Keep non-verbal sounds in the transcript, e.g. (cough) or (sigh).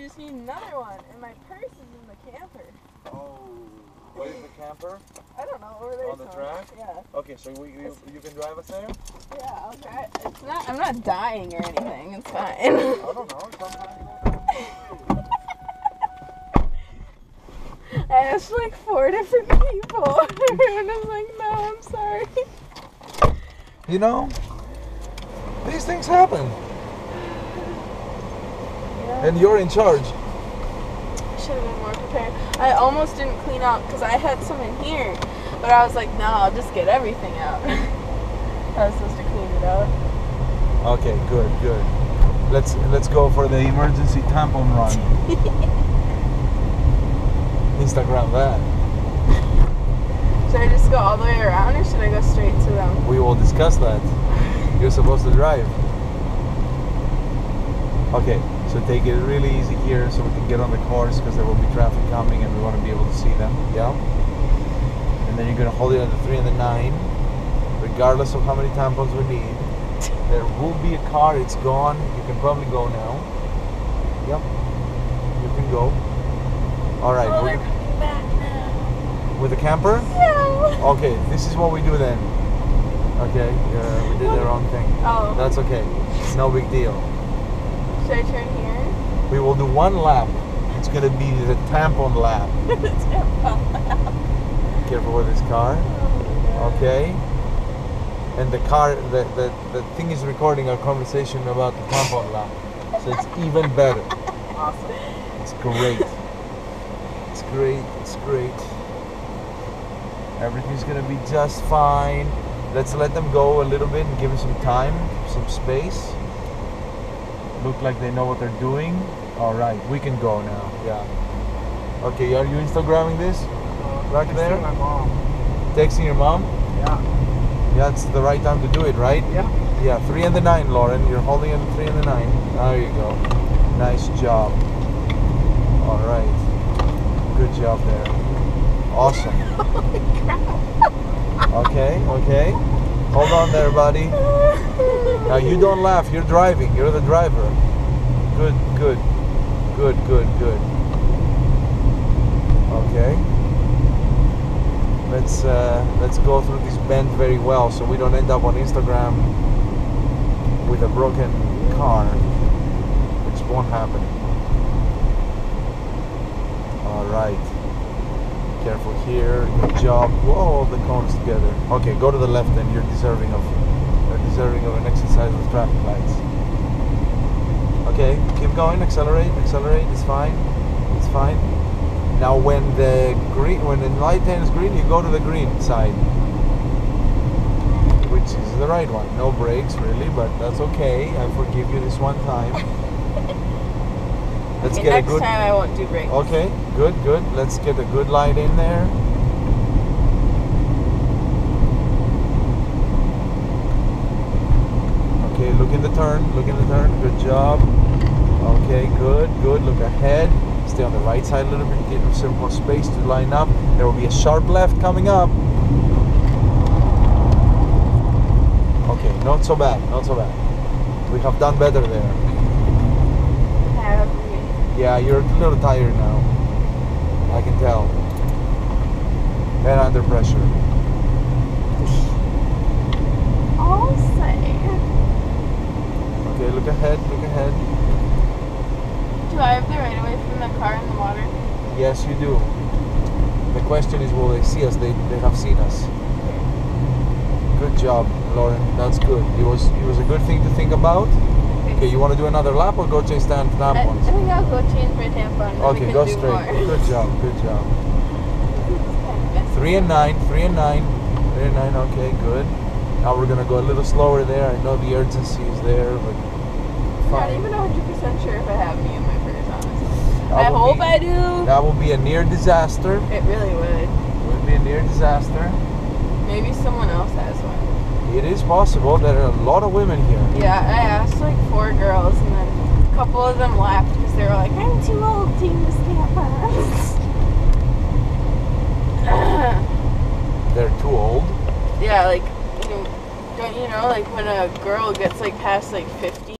just need another one, and my purse is in the camper. Oh, where's the camper? I don't know over there. On the somewhere. track? Yeah, Okay, so we, you, you can drive us there? yeah. I'll try. It's not. I'm not dying or anything. It's fine. I don't know. (laughs) Sometimes I asked like four different people. (laughs) Everyone was like, "No, I'm sorry." You know, these things happen, and you're in charge. Should have been more prepared. I almost didn't clean out because I had some in here, but I was like, "No, I'll just get everything out." (laughs) I was supposed to clean it out. Okay, good, good. Let's let's go for the emergency tampon run. (laughs) Instagram that. Should I just go all the way around, or should I go straight to them? We will discuss that. You're supposed to drive. Okay, so take it really easy here so we can get on the course because there will be traffic coming and we want to be able to see them. Yeah? And then you're going to hold it at the 3 and the 9, regardless of how many tampons we need. (laughs) There will be a car, it's gone. You can probably go now. Yep. You can go. Alright, oh, we're coming back now. with the camper? No. Okay, this is what we do then. Okay, uh, we did the wrong thing. Oh. That's okay. No big deal. Should I turn here? We will do one lap. It's gonna be the tampon lap. (laughs) Careful with this car. Okay. And the car, the, the, the thing is recording our conversation about the tampon lap. So it's even better. (laughs) Awesome. It's great. It's great. It's great. Everything's gonna be just fine. Let's let them go a little bit and give them some time, some space. Look like they know what they're doing. All right, we can go now. Yeah. Okay, are you Instagramming this? Uh, Back there? my mom. Texting your mom? Yeah. Yeah, it's the right time to do it, right? Yeah. Yeah, three and the nine, Lauren. You're holding in the three and the nine. There you go. Nice job. All right. Good job there. Awesome. (laughs) Oh okay, okay. Hold on there, buddy. (laughs) Now you don't laugh. You're driving. You're the driver. Good, good, good, good, good. Okay. Let's uh, let's go through this bend very well, so we don't end up on Instagram with a broken car, which won't happen. All right. Careful here. Good job. Whoa, the cones together. Okay, go to the left, then you're deserving of you're of an exercise with traffic lights. Okay, keep going. Accelerate. Accelerate. It's fine. It's fine. Now, when the green, when the light turns green, you go to the green side, which is the right one. No brakes, really, but that's okay. I forgive you this one time. (laughs) Let's Okay, get next a good. time I won't do brakes. Okay, good, good. Let's get a good light in there. Okay, look in the turn, look in the turn. Good job. Okay, good, good. Look ahead. Stay on the right side a little bit. Give some more space to line up. There will be a sharp left coming up. Okay, not so bad, not so bad. We have done better there. Yeah, you're a little tired now. I can tell. And under pressure. I'll say. Okay, look ahead, look ahead. Do I have the right away from the car in the water? Yes, you do. The question is, will they see us? They, they have seen us. Good job, Lauren. That's good. It was it was a good thing to think about. Okay, you want to do another lap or go chase down I, I think I'll go change my tampon. and then we Okay, go straight. More. Good job, good job. It's kind of messy. Three and nine, three and nine, three and nine. Okay, good. Now we're gonna go a little slower there. I know the urgency is there, but fine. I'm not even 100% sure if I have me in my purse, honestly. That I hope be- I do. That will be a near disaster. It really would. Be a near disaster. Maybe someone else has one. It is possible. There are a lot of women here. Yeah, I asked like four girls, and then a couple of them laughed because they were like, "I'm too old to use tampons." (coughs) They're too old. yeah, like you know, don't you know, like when a girl gets like past like 50